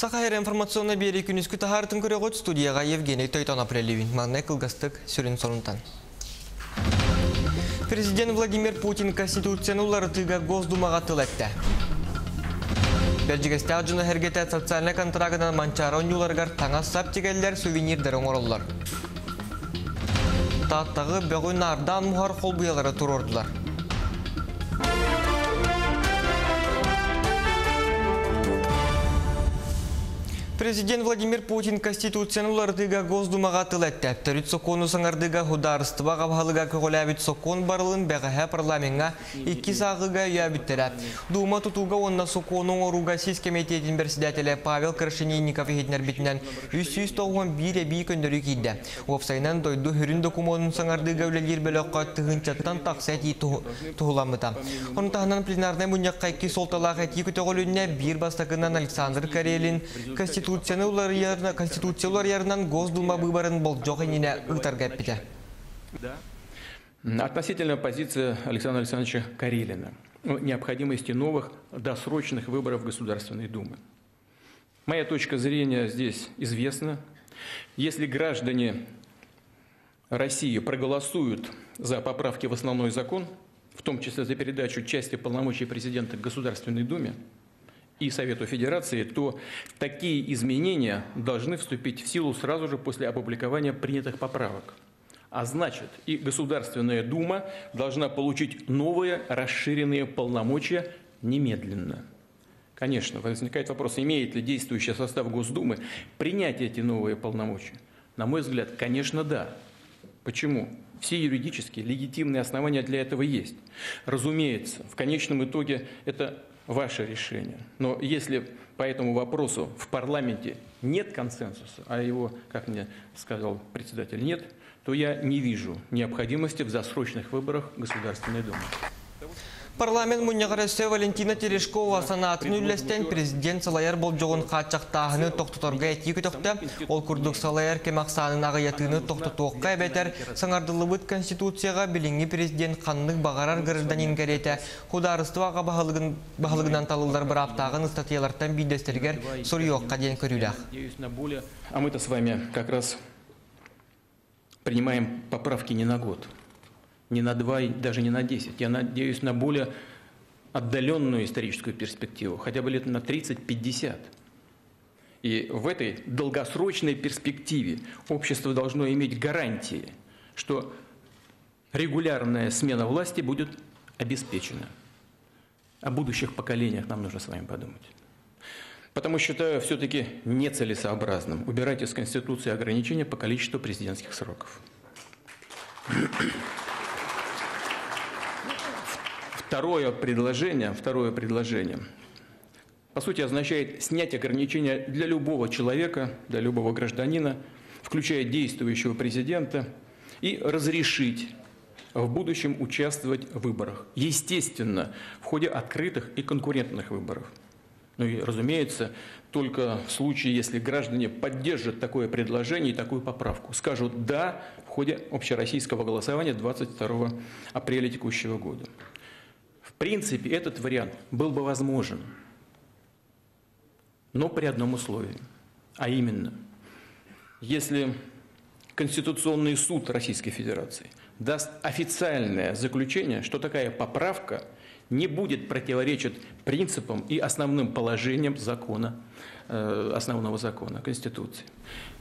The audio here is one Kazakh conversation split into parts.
Сахайыр информационна бері күніскі тахартын көрегіт студияға Евгений Тойтан апрелевин. Маңнай кылгастык сүрін сонунтан. Президент Владимир Путин Конституцияны уларытыға Госдумаға тыл әтті. Бәлжігісті аджыны хәргеті социальный контрагынан манчарон юларғар таңа сап сувенирдер оңыролылар. Таттағы ардан мұхар қол бұялары тұр ордылар. Президент Владимир Путин Конституцияны улардыга Госдумаға тыл әтті. Төрүт сокону саңардыга хударыстыва ғабхалыга көғіләбіт сокон барылын бәғәһә парламенға икки сағыға үйәбіттірі. Дума тутуга онна сокону оруга сис комитетин председателі Павел Крашенинников ехетнер битінен 391 бей көндірі кейді. Опсайнан дойду хүрін документын саңардыга өлелер бөліққа тұғынчаттан тақсәти тұғыламыта. Оның тағынан пленарный мұньяққа икки солталақ әти күтіғылүнне бір бастақынан Александр Карелин Конституция Конституциялар ярына Конституциялар ярынан Госдума выборын еніне ұйтарға әппеті. Относительно позиции Александра Александровича Карелина о необходимости новых досрочных выборов Государственной Думы. Моя точка зрения здесь известна. Если граждане России проголосуют за поправки в основной закон, в том числе за передачу части полномочий президента Государственной Думе, и Совету Федерации, то такие изменения должны вступить в силу сразу же после опубликования принятых поправок. А значит, и Государственная Дума должна получить новые расширенные полномочия немедленно. Конечно, возникает вопрос, имеет ли действующий состав Госдумы принять эти новые полномочия? На мой взгляд, конечно, да. Почему? Все юридические, легитимные основания для этого есть. Разумеется, в конечном итоге это ваше решение. Но если по этому вопросу в парламенте нет консенсуса, а его, как мне сказал председатель, нет, то я не вижу необходимости в засрочных выборах Государственной Думы. Парламент мұнияғарысы Валентина Терешкова санатын үлестен президент Салайар бол жоғын қатшақтағыны тоқтыторға әтті көтіқті. Ол күрдік Салайар кемақсанын ағаятыны тоқтытуыққа әбетер саңардылыбыт Конституцияға біліңі президент қанның бағарар гражданин кәреті құдарыстыға бағалығынан талылдар бір аптағын статьялардан бейдестергер сұрыйоққа ден көріліғ. А мы-то с вами как раз принимаем поправки не на год не на два, даже не на десять. Я надеюсь на более отдаленную историческую перспективу, хотя бы лет на 30-50. И в этой долгосрочной перспективе общество должно иметь гарантии, что регулярная смена власти будет обеспечена. О будущих поколениях нам нужно с вами подумать. Потому считаю все-таки нецелесообразным убирать из Конституции ограничения по количеству президентских сроков. Второе предложение, второе предложение, по сути, означает снять ограничения для любого человека, для любого гражданина, включая действующего президента, и разрешить в будущем участвовать в выборах. Естественно, в ходе открытых и конкурентных выборов. Ну и, разумеется, только в случае, если граждане поддержат такое предложение и такую поправку, скажут «да» в ходе общероссийского голосования 22 апреля текущего года принципе, этот вариант был бы возможен, но при одном условии, а именно, если Конституционный суд Российской Федерации даст официальное заключение, что такая поправка не будет противоречить принципам и основным положениям закона, э, основного закона, Конституции.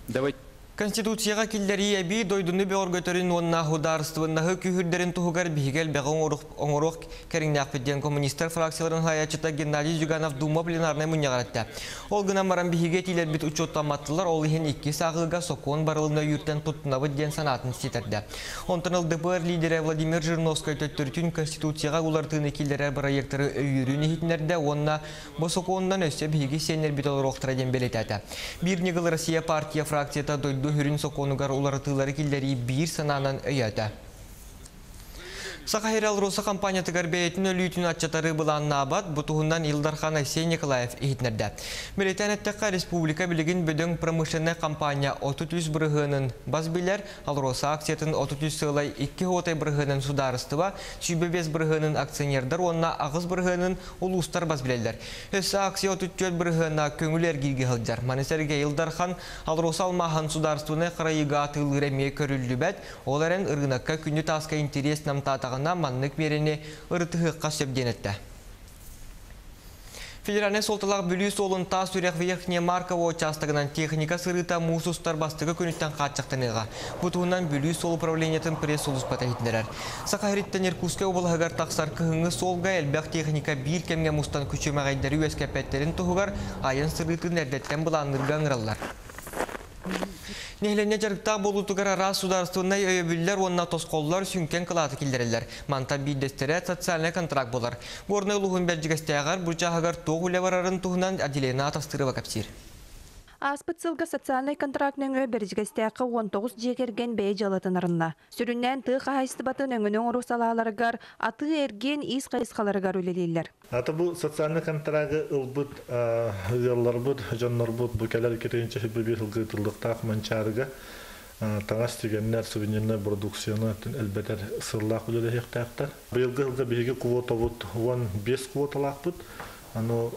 Давайте Конституцияға келдері әбі дойдыны бе оргөтөрін онна хударствыннағы күйірдерін тұхығар бігел бәғын оңыруқ кәріңнәқ беден коммунистер фракцияларын хаячыта Геннадий Жуганов Дума пленарный мұнияғаратты. Ол гына маран бігеге тилер бит учеттаматтылар, ол ихен икки сағыға сокон барылына юртен тұттынабы ден санатын сетерді. Онтын ЛДПР лидері Владимир Жирновскай төттіртін Конституцияға улартыны келдері проекторы өйірін ехетнерді, онна бұл соконнан өссе бігеге сенер бит олар оқтыраден белетәді. Бір негіл Россия партия фракцията дойды хүрін соқонугар улары тылары киллери бир сананан өйәді. Сақайрал Роса компания тігәрбейтін өлійтін атчатары бұланна абат, бұтуғындан Илдархан Айсей Николаев ехітнерді. Мелетәнеттіққа республика білігін бөдің промышленный компания 33 бірғының баз білер, ал Роса акциятын 33 сылай 2 отай бірғының сударыстыва, сүйбебес бірғының акционердар, онна ағыз бірғының ұлыстар баз білелер. Өсі акция 34 бірғына көңілер гилге ғылдар. Манесерге Илдархан ал Роса алмахан сударыстыны қырайыға атылғыреме көрілді бәд, оларын ұрғынаққа күні тасқа интерес намтатағына маннык берене ырытыхыққа сөбденетті. Федеральный солтылақ бүлі солын тас үрек верхне марково участогынан техника сырыта мусустар бастығы күніттен қатшақтыныға. Бұтуынан бүлі сол управлениетін пресс солыс патахетіндерер. Сақайриттен Иркутске обылғығар тақсар кығыңы солға әлбәқ техника бір кемге мустан күчемағайдары өскәпәттерін тұғығар айын сырытын әрдеттен бұланырға ыңыралар. Нехлене жарыкта болутугара рас сударственной өйөбүллер онна тосқоллар сүнкен кылаты килдерелер. Манта бидестере социальный контракт болар. Борны улуғын бәлжігістеғар бұрчағығар тоғылы барарын туғынан әділена атастырыва кәпсир. Аспыцылга социальный контрактның өбіржігістеқі 19 жекерген бәй жалатынарынна. Сүріннен тұқ айстыбатын өңінің ұрусалаларығар, аты ерген ис қайысқаларығар өлелейлер. Аты бұл социальный контрагы ылбыт, ылбыт, жоннорбыт, бұл кәлер керейінче бір бір ылғытылдықтақ манчарыға таңас дегеннер сувенирный продукцияны әлбәтер сырлақ үлелі хектақтар. Бұйылғы ылғы бігі квота бұд, 15 квоталақ бұд, Ано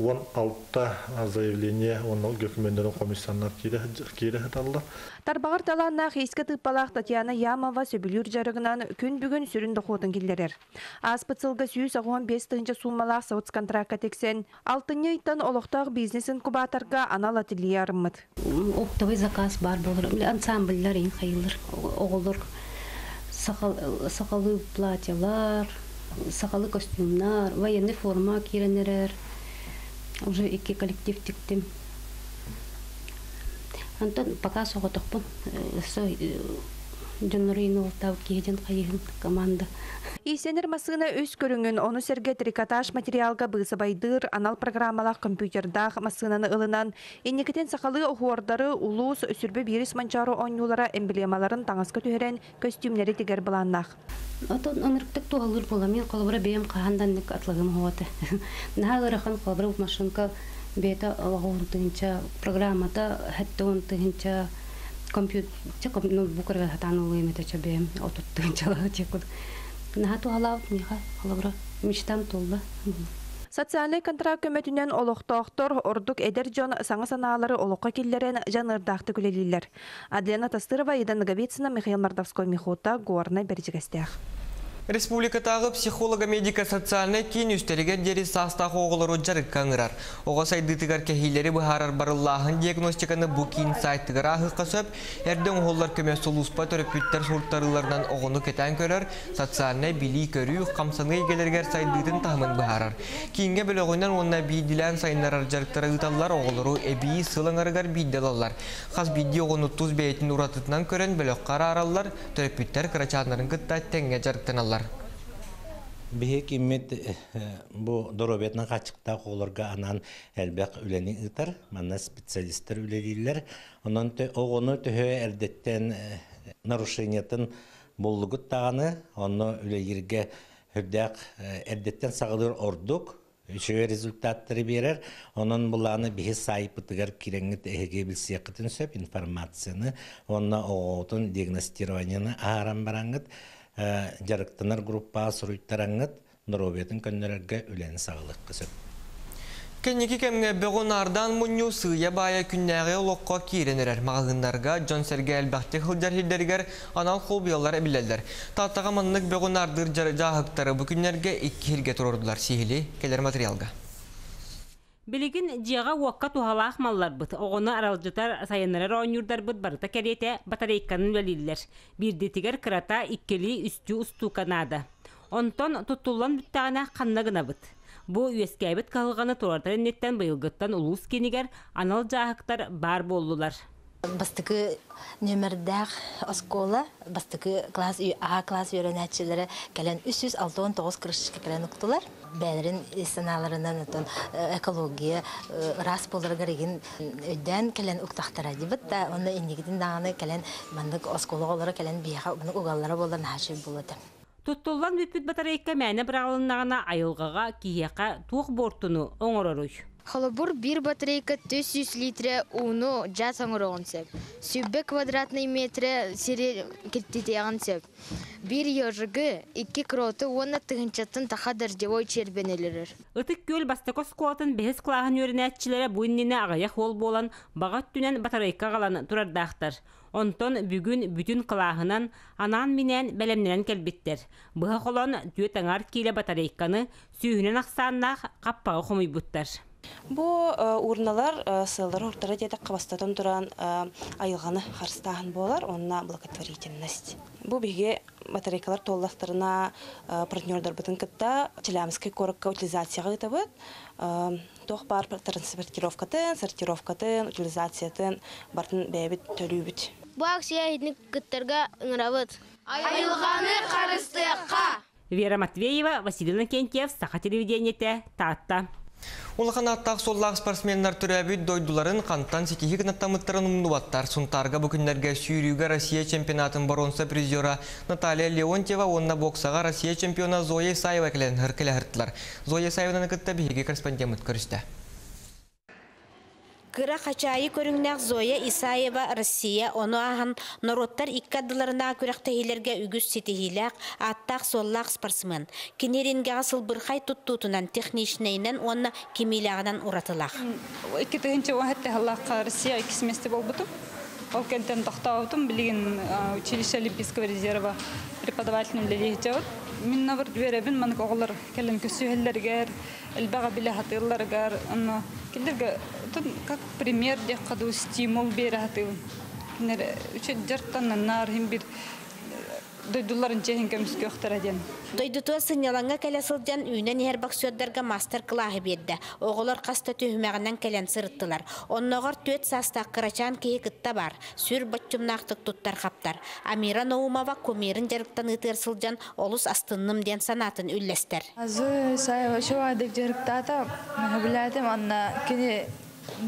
он алтта заявление он документтерин комиссионнар кире хаталла. Тарбағыр таланнақ ескі тыппалақ Татьяна Ямова сөбілер жарығынан күн бүгін сүрін доқотын келдерер. Аспыцылғы сүйіс ағуан 5 тыңжы сумалақ сауц контракка тексен, алтыны иттан олықтақ бизнес инкубаторға анал ателье арымыд. Оптовый заказ бар болыр, ансамбльлер ең қайылыр, оғылыр, сақалы платьялар, сақалы костюмнар, военный форма киеренерер. Уже iki коллектив тиктим. Антон пока соғытықпын. Со жонорыйын олтау кейден қайығын команда. Исенер масына өз көріңін оны серге трикотаж материалға бысы байдыр, анал программалақ компьютердақ масынаны ылынан, енекетен сақалы ұхуардары улус сүрбе беріс манчару ойнулара эмблемаларын таңасқы түхерен костюмнері тегер бұланнақ. Отон ынырктык туалыр бола мен колбара бем каһанданнык атлыгым хоты. Нахалырахан колбара машинка бета алагын тынча программата хәтта он тынча компьютер чак ноутбукарга хатанулы мета чабем отут тынча чекут. Нахату халав ниха колбара мечтам толла. Социальный контракт көмөтүнен олохтоохтор ордук эдер жон саңа санаалары олоққа киллерен жанырдақты күлелилер. Адлена Тастырова, Идан Наговицына, Михаил Мордовской, Михута, Горна, Бережігістех. Республикатағы психолога медика социальный кейін үстеріге дері састағы оғылыру жарық қаңырар. Оға сайдытығар кәхейлері бұхарар барыллағын диагностиканы бұл кейін сайттығыр ағы қысып, әрден оғылар көме солуспа төріпіттер сұрттарыларынан оғыны кетен көрір, социальный били көрі қамсаны егелергер сайдытын тағымын бұхарар. Кейінге бөлі ойнан онына бейділен сайынарар жарықтары ұталар оғылыру әбей сылыңарығар бейделалар. Қаз бейді оғыны тұз ұратытынан көрін бөлі қара аралар төріпіттер қырачанларын күтті тәңге жарықтан алар. Бихек иммет бу доробетна качыкта колорга анан элбек үлени ытар, манна специалисттер үлелилер. Онан те огону төһө эрдеттен нарушениятын боллугут таганы, онно үлелерге хөддәк эрдеттен сагылыр ордук, Үшөй результаттары берер, онын бұланы бихи сайпытыгар киреңгіт әге білсеқітін сөп информацияны, онна оғытын диагностированияны ағаран бараңғыт, жарықтанар группа сұруйттараңыт, нұробетін көннерерге үлән сағылық қысып. Кеннеки кемге бөгонардан мұню сыя бая күннәге олыққа киренерер мағынларға Джон Серге әлбәқті қылжар хилдергер анал қолбиялар әбілелдер. Таттаға маннық бөгонардыр жағықтары бұл күннерге екі сихили келер материалға. Билигин жиға уаққа тухалақ маллар бұт. Оғыны аралжытар сайынырар ойнюрдар бұт барыта кәрете батарейканын вәлілер. Бірдетігер кырата иккели үсті ұсту канада. Онтон тұттулан бүттағына қаннағына бұт. Бу үескәбет калганы туартар неттен быйылгыттан улус кенигер анал жаһактар бар болдулар. Бастыкы нөмірдәқ оскола, бастыкы класс А класс үйренәтчілері кәлен 369 кірішкі кәлен ұқтылар. Бәлерін саналарынан отын экология, рас болдыр ғареген өйден кәлен ұқтақтара дебіт, та оны индегетін дағаны кәлен мандық оскола олары кәлен бияға ұғалары болдар нәші болады. Туттуллан бүппүт батарейка мәне бырағылынағына айылғаға киеқа туық бортыны оңороруй. Холобур бир батарейка 400 литре уну жат оңороғын сеп. Сүббе квадратный метре сире кеттетеғын сеп. Бир ежігі, iki кроты оны тығынчатын тақа дәржевой чербенелерір. Ытык көл бастакос куатын бехес клағын өрінәтчілері буйніне ағаяқ ол болан бағат түнен батарейка қалан турардақтар. Онтон бүгін бүтін қылағынан анан минен бәлемнен кәлбеттер. Бұға қолан түйет аңар кейлі батарейканы сүйінен ақсаннақ қаппағы қомый бұттар. Бу урналар сыллар уртара деді қабастатын туран айылғаны харстаһын болар, онна благотворительность. Бу биге батарейкалар толлақтарына партнердар бытын кытта челябинский коракка утилизацияға гытабыт. Тох бар транспортировкатын, сортировкатын, утилизациятын бартын бәбит төлүбүт. Бу акция хитник кыттарга ыңырабыт. Айылғаны қарыстыққа! Вера Матвеева, Василий Лакентьев, Саха телевидениете, Татта. Улахан аттақ соллақ спортсменнар түрәбіт дойдуларын қанттан сетихи кінаттамыттарын умнубаттар. Сұнтарға бүкіндерге сүйрюге Россия чемпионатын баронса призера Наталья Леонтьева, онна боксаға Россия чемпиона Зоя Исаева кілен хыркілі хырттылар. Зоя Исаеваны кітті бігі корреспондент көрісті. Кыра хачайы көрүңнәк Зоя Исаева Россия оны ахан нороттар икка дыларына күрәктәһиләргә үгүз ситихиләк аттак соллак спортсмен. Кинеринге асыл бырхай туттутунан техничнейнен кимилягынан уратылак. Икки тыгынчы уахатта халлакка Россия икки семестр болбутум. Ол кенттен тохтаутум билигин училище Олимпийского резерва преподавательным лелихтеут. Мин навыр дверебин ман оголар келен көсүһелләргә элбага биле хатылларга анна килдерге как пример дек стимул бере бир дойдуларын чехин октараден. Дойдутуа сынялаңа кәле сылдян үйнен ер боксердерге мастер клаһы берді. Оғылар қаста түйімәғінен кәлен сырыттылар. Онноғар төт саста қырачан кейі кытта бар. Сүр бачымнақтық туттар қаптар. Амира Наумова көмерін жарықтан ытыр сылдян олыс астынным ден санатын үллестер. Азы сай шоа деп жарықтата біләдім анна кені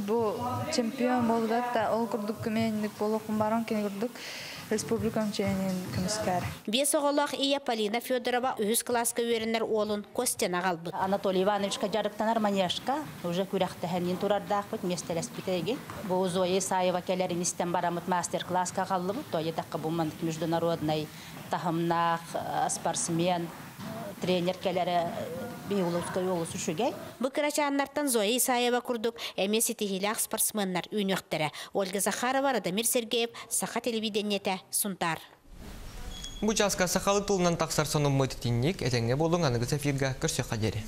бұл чемпион болдат та ол күрдік көмендік болуқын баран кені күрдік республикам чейнен күміскәр. Бес оғылақ ия Полина Федорова үз класска өрінер олын Костена қалбыт. Анатолий Ивановичка жарықтанар маньяшка уже күрәқті хәнен турардақ бұт местелес бітеге. Бұл Зоя Исаева келерін істен барамыт мастер-класска қалды бұт. Тойы таққа бұман международный тахымнақ спортсмен тренер келері биоловской олысы шүгей. Быкырачаннартан Зоя Исаева курдук эме ситихилях спортсменнар үйнөктері. Ольга Захарова, Радамир Сергеев, Саха телевидениете, Сунтар. Бұчасқа сақалы тылынан тақсар соның мөтетіннік, әтеңе болың анығы эфирға көрсе қадері.